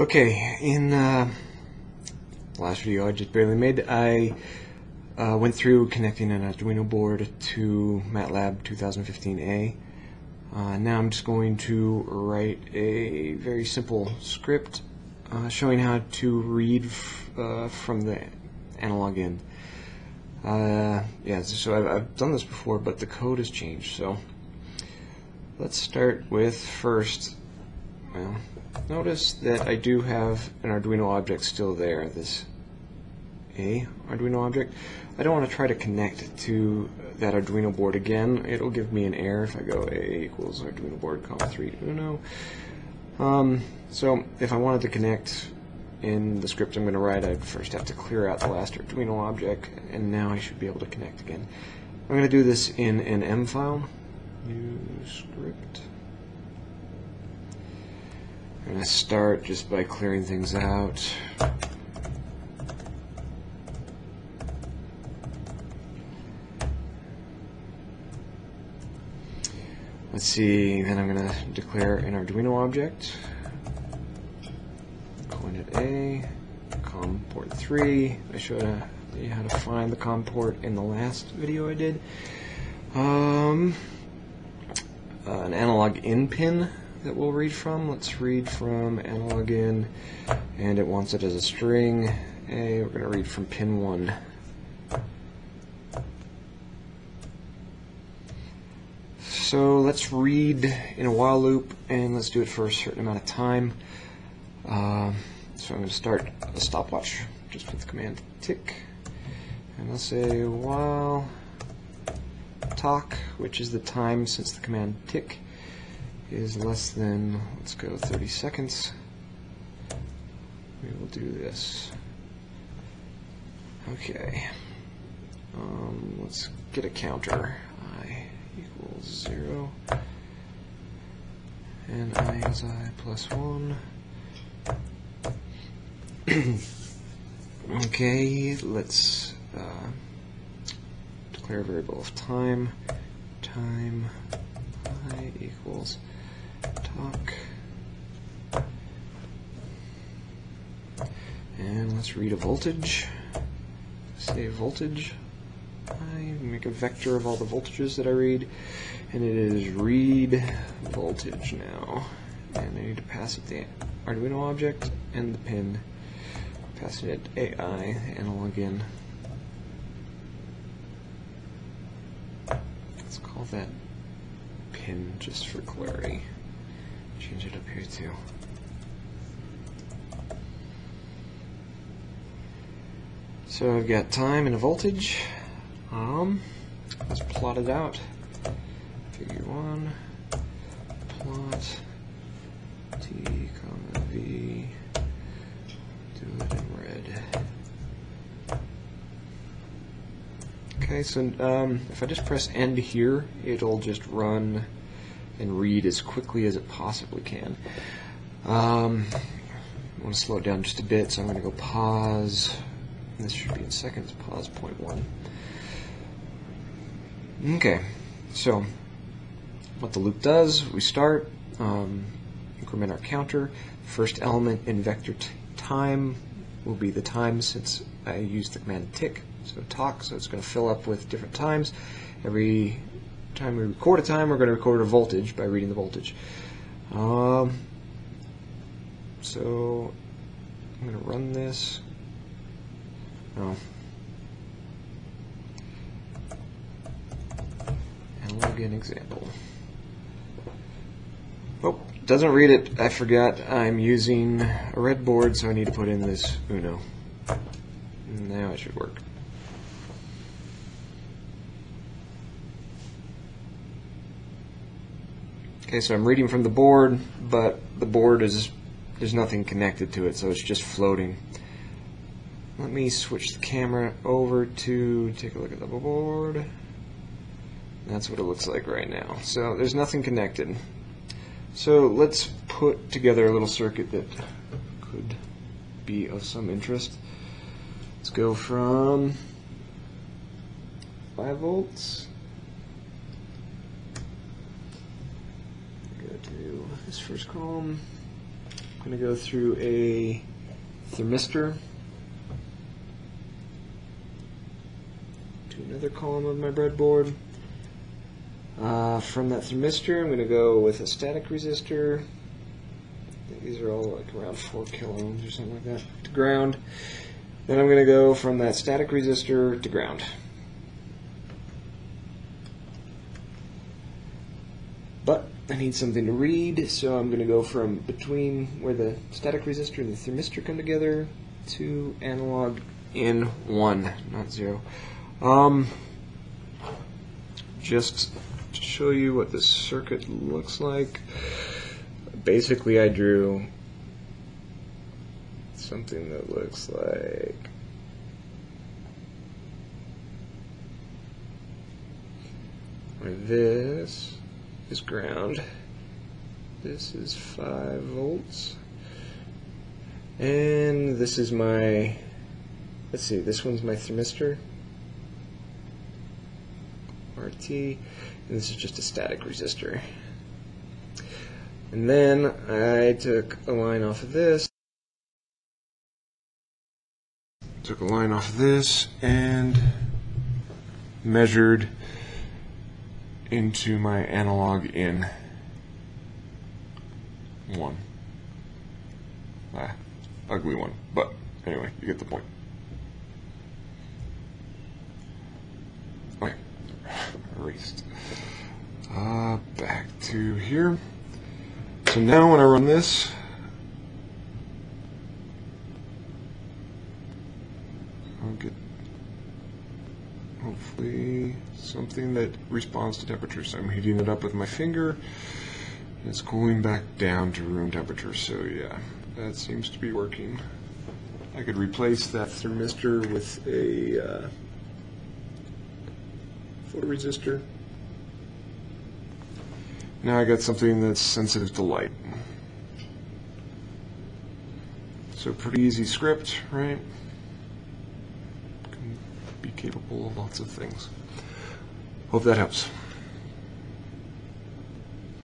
Okay, in uh, the last video I just barely made, I uh, went through connecting an Arduino board to MATLAB 2015A. Uh, now I'm just going to write a very simple script uh, showing how to read uh, from the analog in. Uh, yeah, so I've, I've done this before, but the code has changed. So let's start with first. Well, notice that I do have an Arduino object still there. This a Arduino object. I don't want to try to connect to that Arduino board again. It'll give me an error if I go A equals Arduino board comma 3 Uno. Um, so if I wanted to connect in the script I'm going to write, I'd first have to clear out the last Arduino object, and now I should be able to connect again. I'm going to do this in an M file. New script. I'm going to start just by clearing things out. Let's see, then I'm going to declare an Arduino object. Point at A, COM port 3. I showed you how to find the COM port in the last video I did. Um, uh, an analog in pin that we'll read from. Let's read from analog in, and it wants it as a string. A, we're going to read from pin 1. So let's read in a while loop, and let's do it for a certain amount of time. Uh, so I'm going to start a stopwatch just with the command tic, and let's say while toc, which is the time since the command tic is less than, let's go 30 seconds. We will do this. Okay. Um, let's get a counter i equals 0 and i is i plus 1 okay let's uh, declare a variable of time time i equals and let's read a voltage say voltage I make a vector of all the voltages that I read, and it is read voltage now. And I need to pass it the Arduino object and the pin. Passing it AI analog in. Let's call that pin just for clarity. Change it up here too. So I've got time and a voltage. Um, let's plot it out. Figure one, plot t comma v, do it in red. Okay, so um, if I just press end here, it'll just run and read as quickly as it possibly can. Um, I want to slow it down just a bit, so I'm going to go pause. This should be in seconds, pause point one. Okay, so what the loop does, we start, um, increment our counter. First element in vector time will be the time since I used the command tic, so toc, so it's going to fill up with different times. Every time we record a time, we're going to record a voltage by reading the voltage. Um, so I'm going to run this. Oh, And log an example. Oh, doesn't read it. I forgot I'm using a red board, so I need to put in this Uno. Now it should work. Okay, so I'm reading from the board, but the board is there's nothing connected to it, so it's just floating. Let me switch the camera over to take a look at the board. That's what it looks like right now. So there's nothing connected. So let's put together a little circuit that could be of some interest. Let's go from 5 volts. Go to this first column. I'm going to go through a thermistor to another column of my breadboard. Uh, from that thermistor, I'm going to go with a static resistor. These are all like around 4 kilo ohms or something like that to ground. Then I'm going to go from that static resistor to ground. But I need something to read, so I'm going to go from between where the static resistor and the thermistor come together to analog in 1, not 0. Um, just to show you what this circuit looks like, basically I drew something that looks like this is ground. This is 5 volts. And this is my, let's see, this one's my thermistor. RT. And this is just a static resistor. And then I took a line off of this. Took a line off of this and measured into my analog in one. Ah, ugly one. But anyway, you get the point. Okay, erased. Uh, back to here. So now when I run this, I'll get hopefully something that responds to temperature. So I'm heating it up with my finger. It's cooling back down to room temperature. So yeah, that seems to be working. I could replace that thermistor with a uh, photoresistor. Now I got something that's sensitive to light. So pretty easy script, right? Capable of lots of things. Hope that helps.